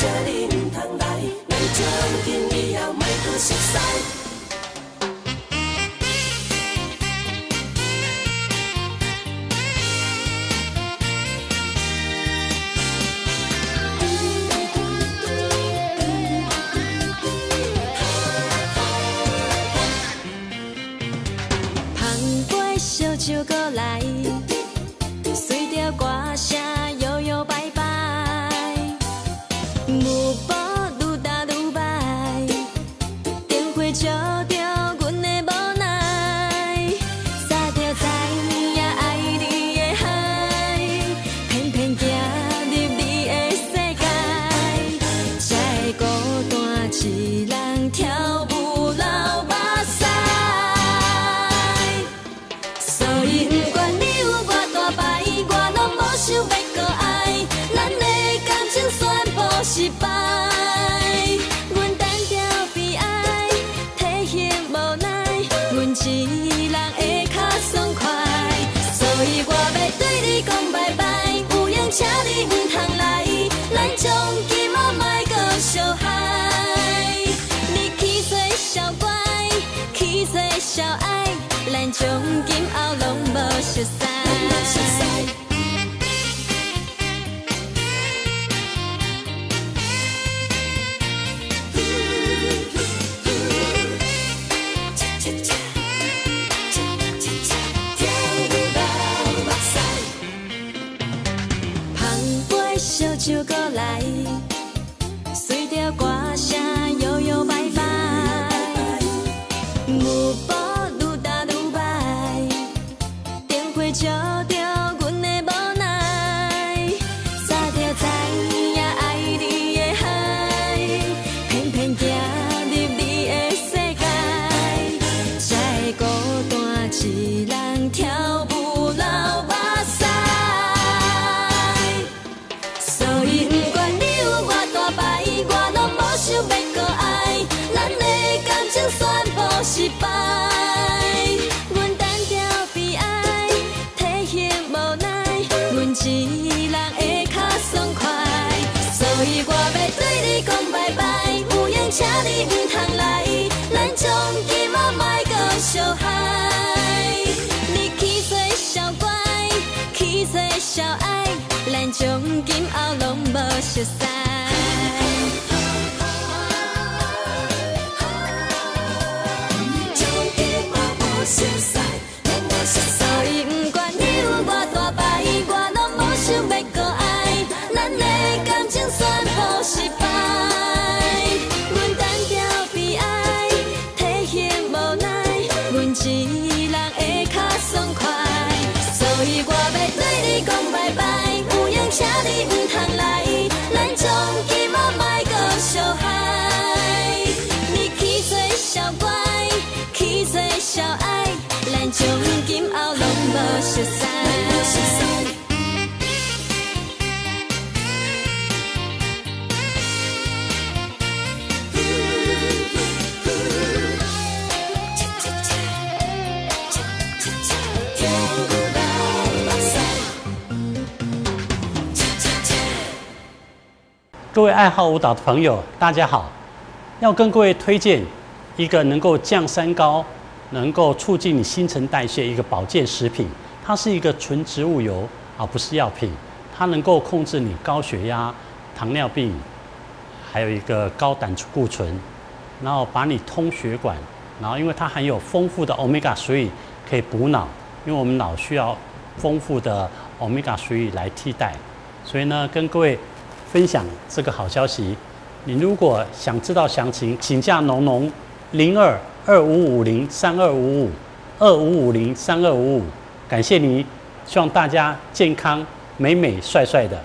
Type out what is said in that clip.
车你唔通来，咱从今以后莫搁熟照着阮的无奈，撒着知影爱你的海，偏偏行入你的世界，才会孤单一人跳舞流目屎。所以不管你有偌大牌，我拢无想要搁爱，咱的感情宣布失败。杯烧酒过来，随着歌声摇摇摆摆，舞步愈踏愈迈，灯火照失败，阮单调悲哀，体型无奈，阮一人会较爽快。所以我要对你讲拜拜，有缘请你唔通来，咱从今后莫伤害。你去做小乖，去做小爱，咱从今后拢无熟赛。各位爱好舞蹈的朋友，大家好！要跟各位推荐一个能够降三高、能够促进你新陈代谢一个保健食品。它是一个纯植物油，而不是药品。它能够控制你高血压、糖尿病，还有一个高胆固醇，然后把你通血管，然后因为它含有丰富的 omega 3，可以补脑，因为我们脑需要丰富的 omega 3来替代。所以呢，跟各位分享这个好消息。你如果想知道详情，请加农农零二二五五零三二五五二五五零三二五五。感谢你，希望大家健康美美帅帅的。